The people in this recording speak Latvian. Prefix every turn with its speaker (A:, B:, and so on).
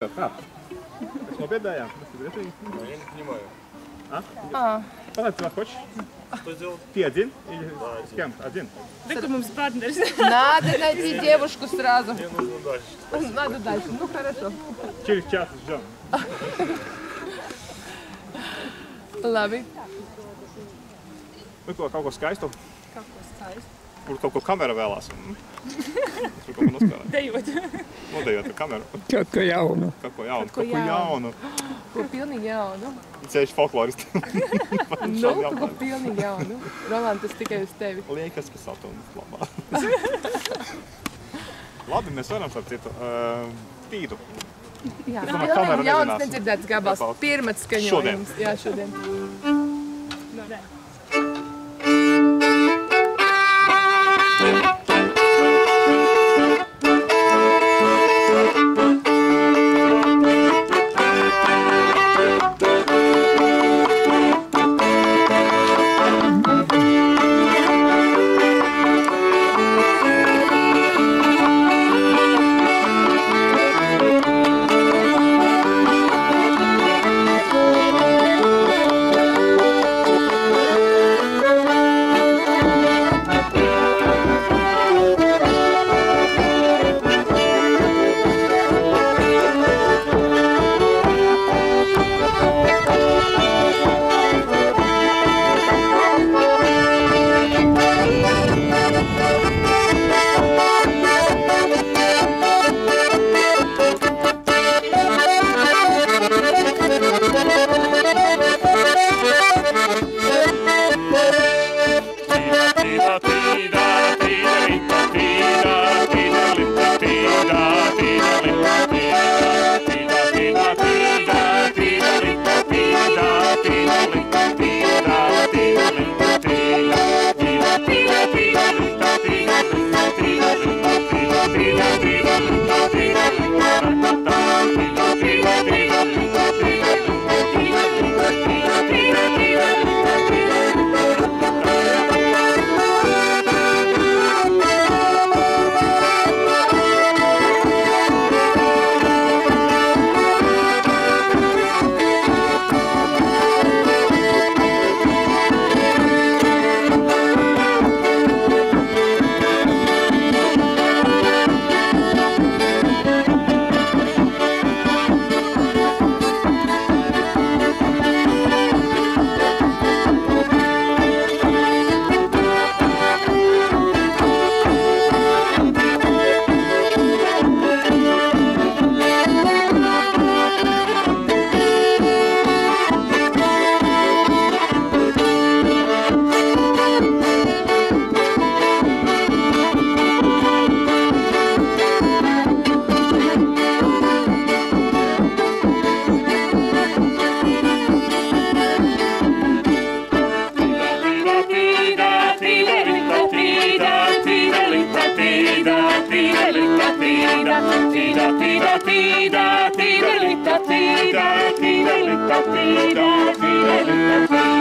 A: Как? Победаем. Мы
B: Я не понимаю.
C: А,
A: Пожалуйста, ты вас хочешь?
B: Что сделать?
A: Ты один или с кем? Один.
C: Надо найти девушку сразу.
B: Мне нужно дальше.
C: Надо дальше. Ну хорошо.
A: Через час ждем.
C: Labi.
A: Nu, ko, kaut ko skaistu,
D: Kaut ko skaistu.
A: Kur kaut ko kamera vēlās. Tur kaut ko nospēlēt.
D: Dejot.
A: Nodejot ar kameru.
E: Kaut ko jaunu.
A: Kaut ko jaunu.
C: Kaut ko
A: jaunu.
C: Ko pilnīgi jaunu.
A: Ceļš folkloristi.
C: Nu, kaut ko pilnīgi jaunu. Roland, tas tikai uz tevi.
A: Liekas, ka satums labā. Labi, mēs varam starp citu. Uh, tīdu.
C: Jā,
A: domāju, kamera
C: pilnīgi jauns nedzirdēts
A: gabals.
C: Pirmats skaņojums. Jā, šodien.
D: No, nē.
B: Tida, tida, tida, tida, tida, tida, tida, tida.